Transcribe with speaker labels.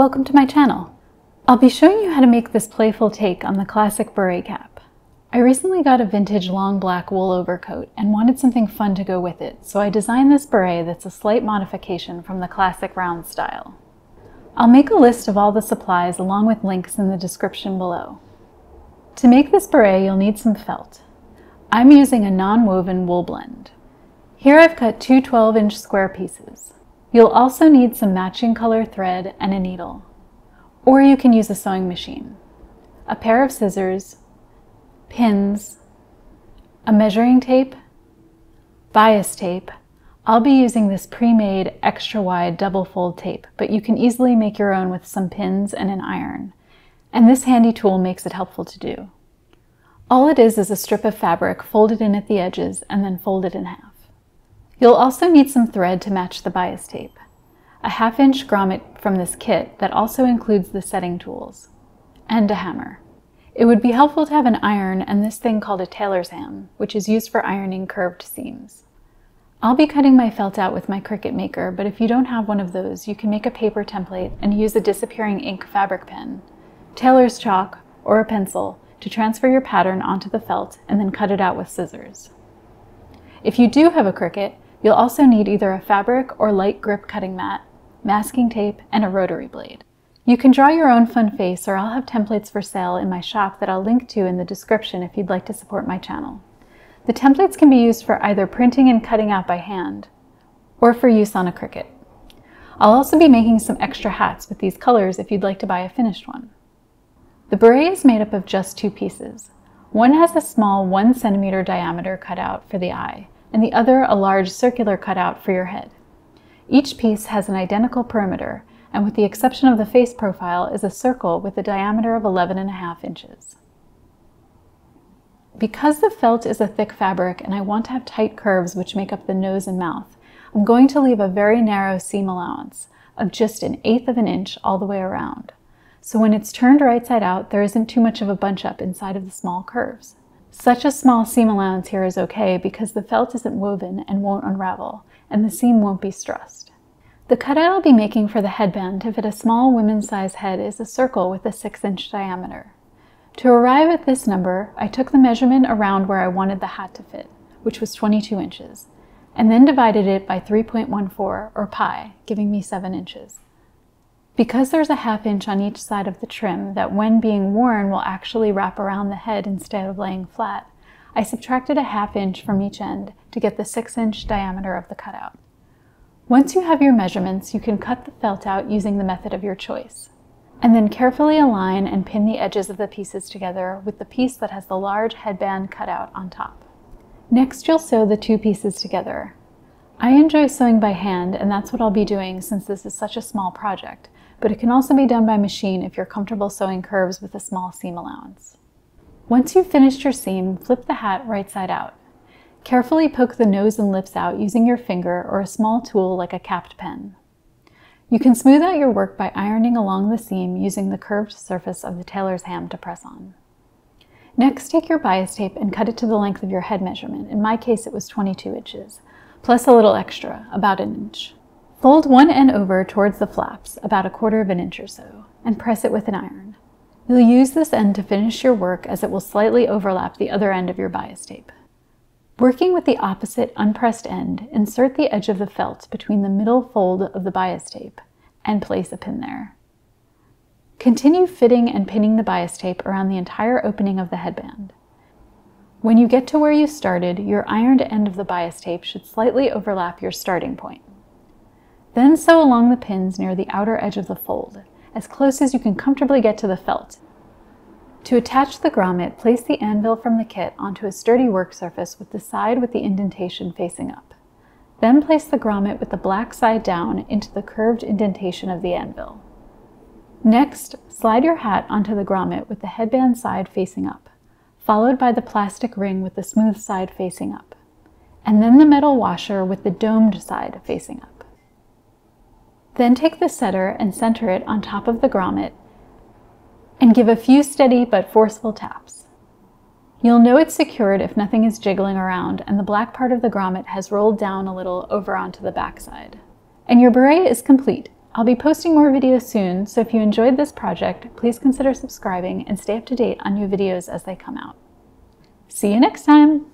Speaker 1: Welcome to my channel. I'll be showing you how to make this playful take on the classic beret cap. I recently got a vintage long black wool overcoat and wanted something fun to go with it, so I designed this beret that's a slight modification from the classic round style. I'll make a list of all the supplies along with links in the description below. To make this beret, you'll need some felt. I'm using a non-woven wool blend. Here I've cut two 12-inch square pieces. You'll also need some matching color thread and a needle. Or you can use a sewing machine. A pair of scissors, pins, a measuring tape, bias tape. I'll be using this pre-made extra wide double fold tape, but you can easily make your own with some pins and an iron. And this handy tool makes it helpful to do. All it is is a strip of fabric folded in at the edges and then folded in half. You'll also need some thread to match the bias tape. A half inch grommet from this kit that also includes the setting tools. And a hammer. It would be helpful to have an iron and this thing called a tailor's ham, which is used for ironing curved seams. I'll be cutting my felt out with my Cricut Maker, but if you don't have one of those, you can make a paper template and use a disappearing ink fabric pen, tailor's chalk, or a pencil to transfer your pattern onto the felt and then cut it out with scissors. If you do have a Cricut, You'll also need either a fabric or light grip cutting mat, masking tape, and a rotary blade. You can draw your own fun face or I'll have templates for sale in my shop that I'll link to in the description if you'd like to support my channel. The templates can be used for either printing and cutting out by hand or for use on a Cricut. I'll also be making some extra hats with these colors if you'd like to buy a finished one. The beret is made up of just two pieces. One has a small one centimeter diameter cutout for the eye, and the other a large circular cutout for your head. Each piece has an identical perimeter, and with the exception of the face profile is a circle with a diameter of 11 and a half inches. Because the felt is a thick fabric and I want to have tight curves which make up the nose and mouth, I'm going to leave a very narrow seam allowance of just an eighth of an inch all the way around. So when it's turned right side out, there isn't too much of a bunch up inside of the small curves. Such a small seam allowance here is okay because the felt isn't woven and won't unravel, and the seam won't be stressed. The cutout I'll be making for the headband to fit a small women's size head is a circle with a 6 inch diameter. To arrive at this number, I took the measurement around where I wanted the hat to fit, which was 22 inches, and then divided it by 3.14 or pi, giving me 7 inches. Because there's a half inch on each side of the trim that when being worn will actually wrap around the head instead of laying flat, I subtracted a half inch from each end to get the 6 inch diameter of the cutout. Once you have your measurements, you can cut the felt out using the method of your choice. And then carefully align and pin the edges of the pieces together with the piece that has the large headband cutout on top. Next, you'll sew the two pieces together. I enjoy sewing by hand, and that's what I'll be doing since this is such a small project, but it can also be done by machine if you're comfortable sewing curves with a small seam allowance. Once you've finished your seam, flip the hat right side out. Carefully poke the nose and lips out using your finger or a small tool like a capped pen. You can smooth out your work by ironing along the seam using the curved surface of the tailor's ham to press on. Next, take your bias tape and cut it to the length of your head measurement. In my case, it was 22 inches, plus a little extra, about an inch. Fold one end over towards the flaps, about a quarter of an inch or so, and press it with an iron. You'll use this end to finish your work as it will slightly overlap the other end of your bias tape. Working with the opposite unpressed end, insert the edge of the felt between the middle fold of the bias tape and place a pin there. Continue fitting and pinning the bias tape around the entire opening of the headband. When you get to where you started, your ironed end of the bias tape should slightly overlap your starting point. Then sew along the pins near the outer edge of the fold, as close as you can comfortably get to the felt. To attach the grommet, place the anvil from the kit onto a sturdy work surface with the side with the indentation facing up. Then place the grommet with the black side down into the curved indentation of the anvil. Next, slide your hat onto the grommet with the headband side facing up, followed by the plastic ring with the smooth side facing up, and then the metal washer with the domed side facing up. Then take the setter and center it on top of the grommet and give a few steady but forceful taps. You'll know it's secured if nothing is jiggling around and the black part of the grommet has rolled down a little over onto the backside. And your beret is complete. I'll be posting more videos soon, so if you enjoyed this project, please consider subscribing and stay up to date on new videos as they come out. See you next time!